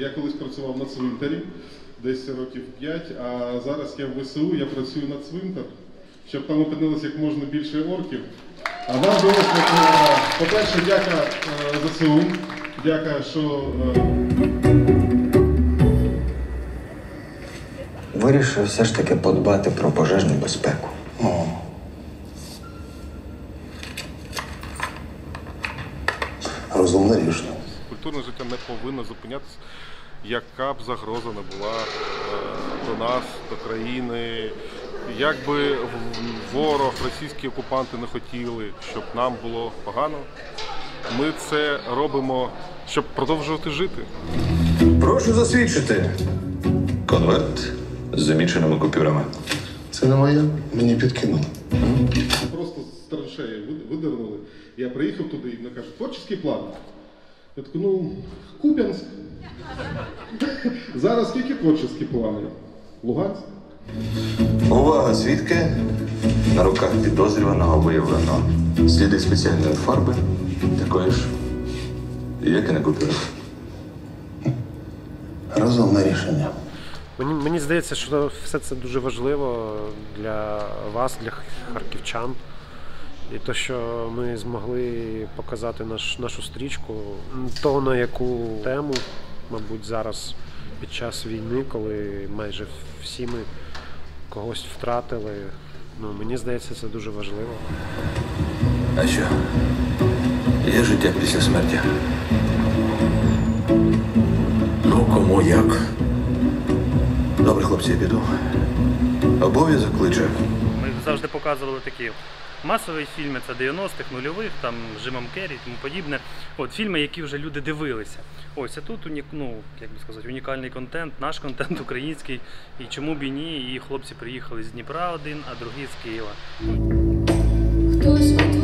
Я колись працював на цвинтарі, десь років 5, а зараз я в ВСУ, я працюю на цвинтар, щоб там опинилось як можна більше орків. А нам вдалося, е, по-перше, дяка е, ЗСУ, дяка, що е, Вирішив все ж таки подбати про пожежну безпеку. О. Розумне рішення. Культурне життя не повинно зупинятися, яка б загроза не була е, до нас, до країни. Як би ворог, російські окупанти не хотіли, щоб нам було погано, ми це робимо, щоб продовжувати жити. Прошу засвідчити. Конверт з заміченими купюрами. Це не моє, мені підкинули. Просто з траншеї видернули. Я приїхав туди і мені кажуть, творчий план. Я такий, ну, Куп'янськ. Зараз скільки творчі плани? Луганськ? Увага, свідки. На руках підозрюваного виявлено сліди спеціальної фарби, такої ж, як і на купюрах. Розумне рішення. Мені, мені здається, що все це дуже важливо для вас, для харківчан. І те, що ми змогли показати наш, нашу стрічку, то на яку тему, мабуть, зараз під час війни, коли майже всі ми когось втратили. Ну, мені здається, це дуже важливо. А що? Є життя після смерті. Ну, кому як. Добре, хлопці, я піду. Обов'язок кличе. Ми завжди показували такі масові фільми, це 90-х, нульових, там Джимом Керрі і тому подібне. От фільми, які вже люди дивилися. Ось а тут ну, як би сказати, унікальний контент, наш контент український. І чому б і ні? І хлопці приїхали з Дніпра один, а другий з Києва. Хтось